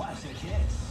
classic hits.